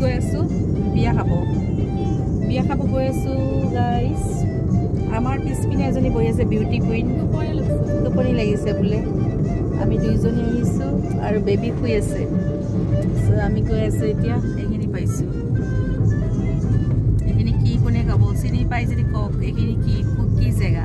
গৈ আছোঁ বিয়া খাব বিয়া খাব গৈ আছোঁ গাইজ আমাৰ পিছপিনে এজনী বহি আছে বিউটি কুইন টোপনি লাগিছে বোলে। আমি দুইজনী আহিছোঁ আৰু বেবী শুই আছে। আমি গৈ আছোঁ এতিয়া এইখিনি পাইছোঁ। এইখিনি কি কোনে খাব? চিনি পাই যদি কওক এইখিনি কি কি জেগা?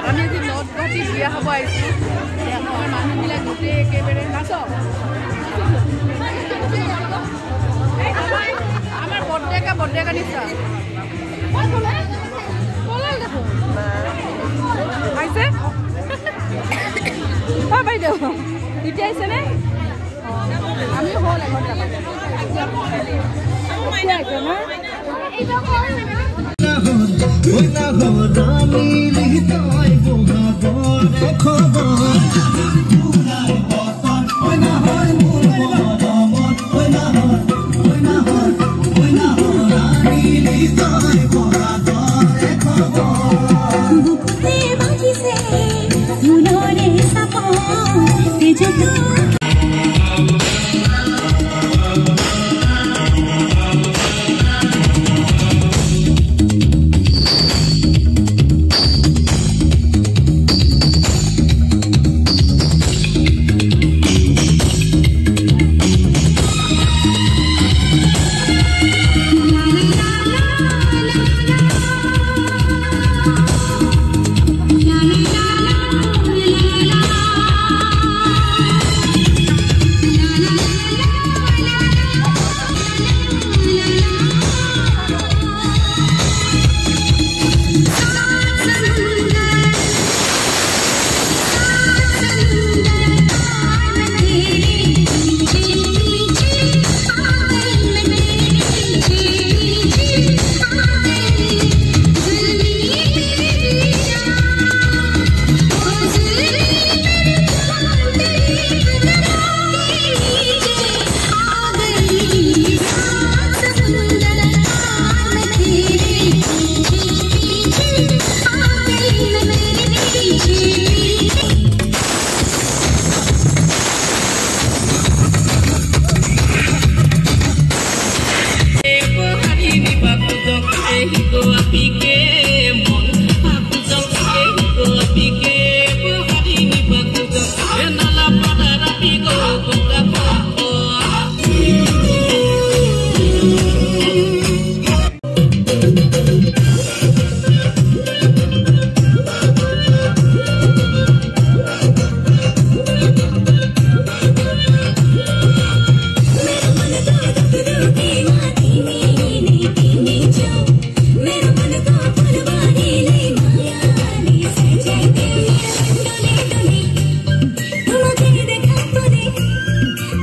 আমি আজি নৰ্থ গুৱাহাটী বিয়া খাব আহিছোঁ আমাৰ মানুহবিলাক গোটেই একেবাৰে নাচ আমাৰ বৰ্ডেকা নিচা আহিছে? হয় বাইদেউ এতিয়া আহিছেনে আমি হ'ল এঘণ্টা আহিছে ন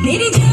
तेरी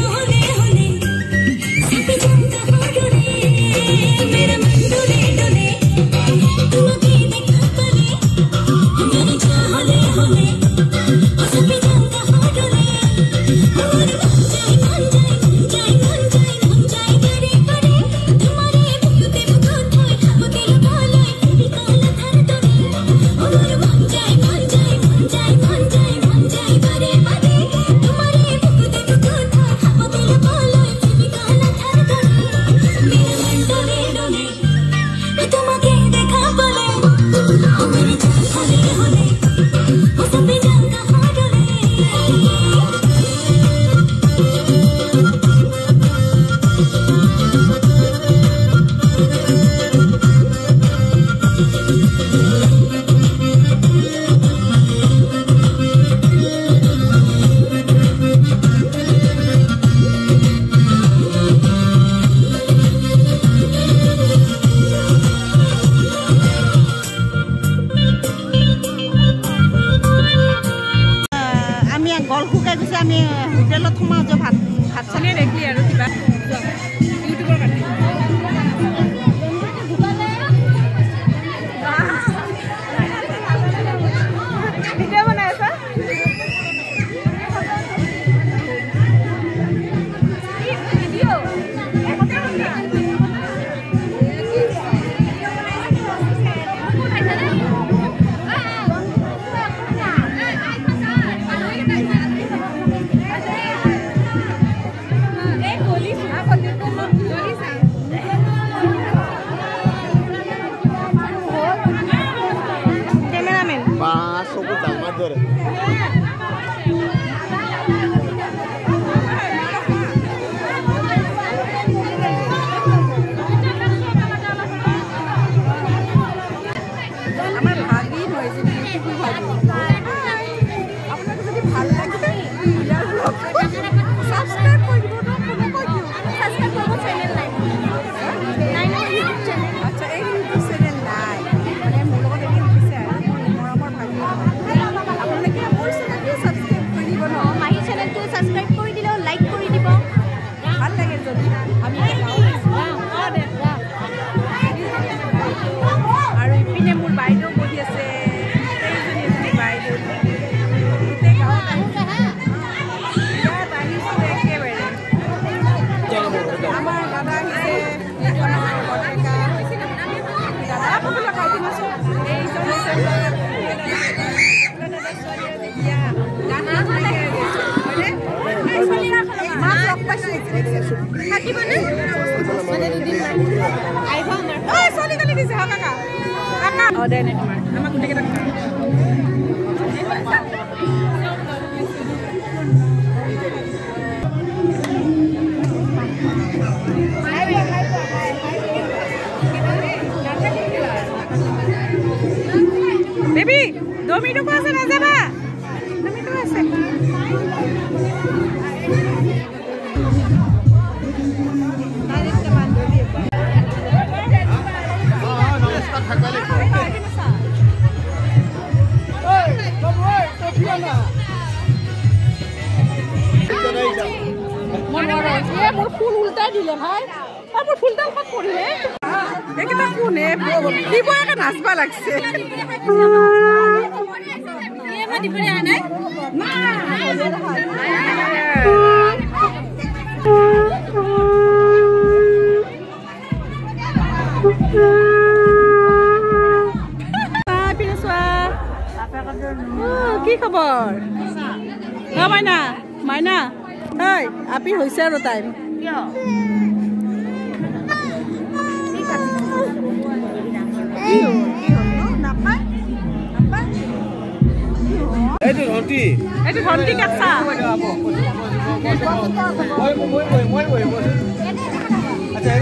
不 会 থাকিবনে? মানে দুদিন আহিব আমাৰ। ঐ দিছে হা কাকা। কাকা। অ দে নে তোমাৰ। আমাক গুটে কেটা কোনে দিব একে নাচবা লাগছে কি খবৰ অ মাইনা মাইনা ঐ আপি হৈছে আৰু টাইম এইটো ধৰতি এইটো ধৰতি কেঁচা আচ্ছা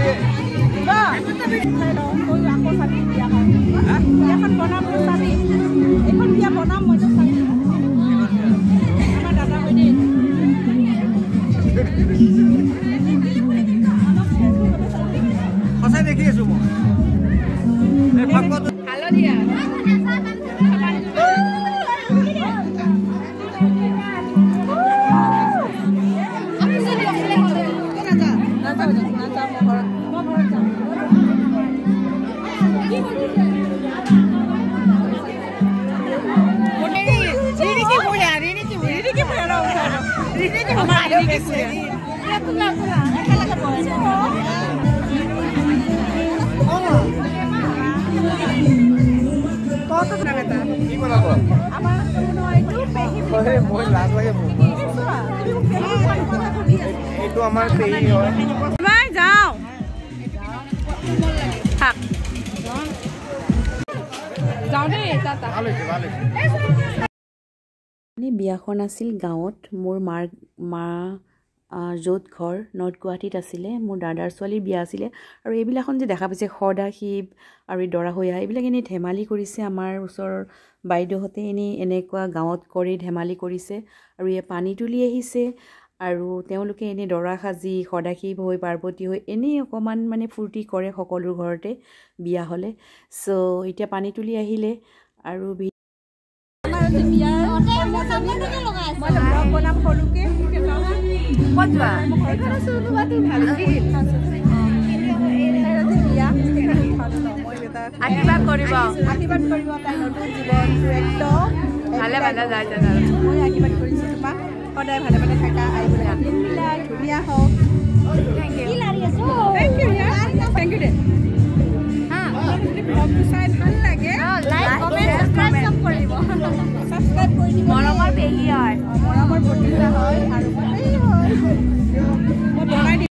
কি বনাব? এই মই লাজ লাগে মোক এইটো আমাৰ পেহী হয়। বাই যাওঁ। থাক। যাওঁ দেই টাটা ভাল হৈছে ভাল হৈছে। মানে বিয়াখন আছিল গাঁৱত মোৰ মাৰ মা য'ত ঘৰ নৰ্থ গুৱাহাটীত আছিলে মোৰ দাদাৰ ছোৱালীৰ বিয়া আছিলে আৰু এইবিলাখন যে দেখা পাইছে সদা শিৱ আৰু এই দৰা হৈয়া এইবিলাক এনেই ধেমালি কৰিছে আমাৰ ওচৰৰ বাইদেউহঁতে এনেই এনেকুৱা গাঁৱত কৰি ধেমালি কৰিছে আৰু ইয়াত পানী তুলি আহিছে আৰু তেওঁলোকে এনেই দৰা সাজি সদাশিৱ হৈ পাৰ্বতী হৈ এনেই অকণমান মানে ফূৰ্তি কৰে সকলো ঘৰতে বিয়া হ'লে। ছ' এতিয়া পানী তুলি আহিলে আৰু ভি- আশীৰ্বাদ কৰিব আশীৰ্বাদ কৰিব তাই নতুন জীৱনটো একদম ভালে ভালে যায় মই আশীৰ্বাদ কৰিছোঁ তোমাক সদায় ভালে ভালে থাকা আহিব লাগে দিনবিলাক ধুনীয়া হওক থেংক ইউ থেংক ইউ দে ব্লগটো চাই মৰমৰ পেহী হয়। মৰমৰ পতিতা হয় আৰু হয়।